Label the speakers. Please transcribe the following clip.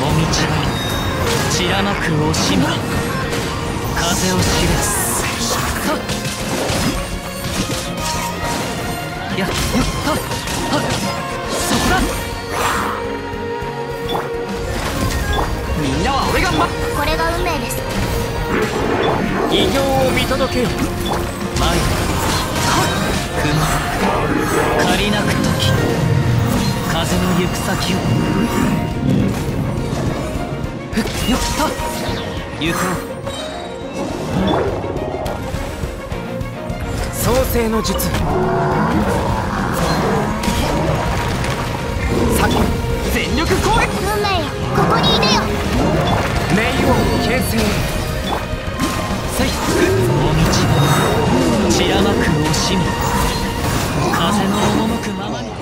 Speaker 1: もみち散らまく惜しみ風を知れはっ。やっはっはっ。そこだ。みんなは俺がま
Speaker 2: これが運命です。
Speaker 1: 偉業を見届けよ。前行く先をふっよ。っはっ行こう創世の術先全力攻撃
Speaker 2: 運命よ。ここにいでよ。
Speaker 1: 冥王形成せいお道散らまく惜しみ風の赴くままに